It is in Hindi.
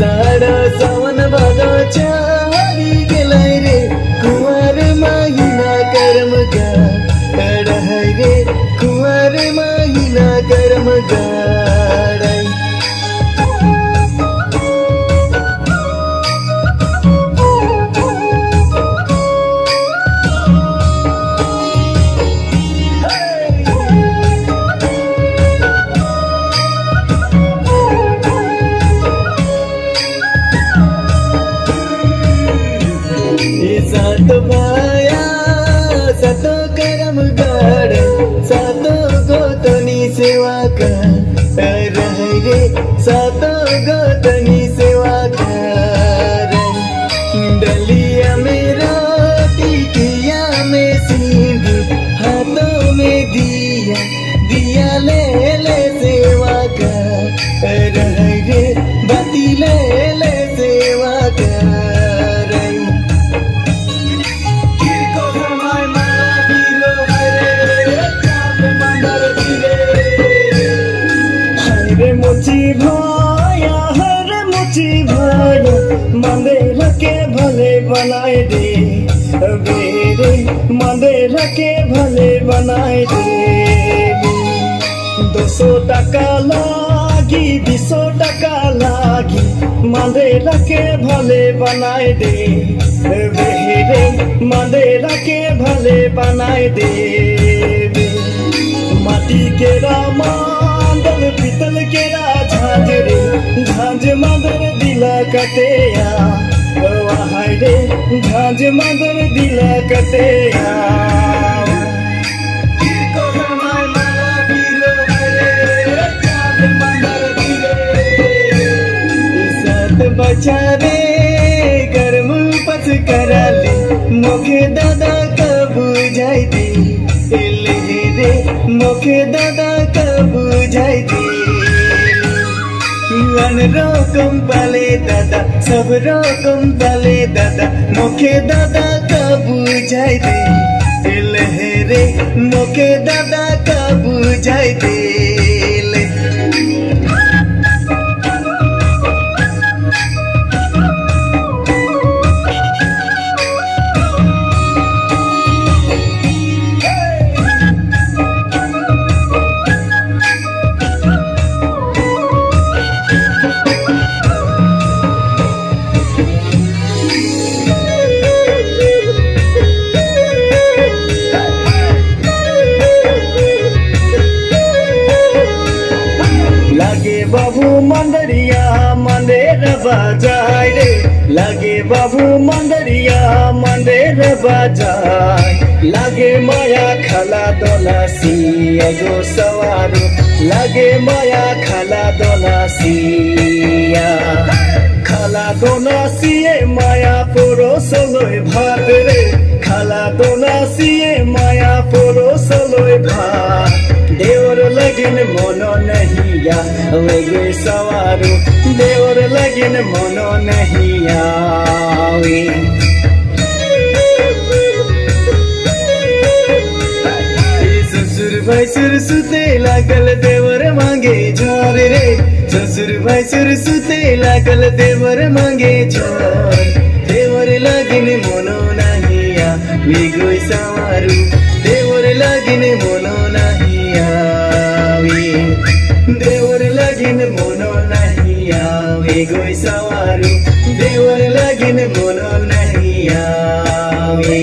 在爱的走 सात भाया सातो करम गाड सातो गोतनी सेवा कर। रे सातो गोतनी বানায় দে রে রে মাদেরাকে ভালে বানায় রে দুশো টাকা লাগি, দুশো টাকা লাগি মাদেরাকে ভালে বানায় দে। রে রে মাদেরাকে ভালে বানায় দে। মাটি কেরা মাদল, পিতল কেরা ঝাঁঝ রে ঝাঁঝ মাদর দিলা কাটেয়া। Malabiro hare Kape mandar बचारे कर्म पच कराले मोखे दादा का बुझाई दी ले रे मोखे दादा का बुझाई दी वन रकम दादा सब रकम पाले दादा मोखे दादा का बुझाई दे ले रे मोखे दादा का बुझाई दे ले लगे बाबू मंदरिया मंदेर बाज़ार लगे माया खाला दोला सी अगो सवार लगे माया खाला दोला सिया খালা দোনাসিয়ে মায়া পরশলয় ভাত রে খালা দোনাসিয়ে মায়া পরশলয় ভাত দেওর লগিন মন নহিয়া ওগে সওয়ারু দেওর मोनो नहीं आवे। ससुर भाई सुर सुते लागल देवर मांगे ज़ोर रे। ससुर भाई सुर सुते लागल देवर मांगे ज़ोर। देवर लागिन मोनो नहीं आवे गोई सवारू, देवर लागिन मोनो মই গৈ চাওঁ আৰু দেৱৰ লাগিল মনত নাহি আমি